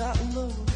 got love.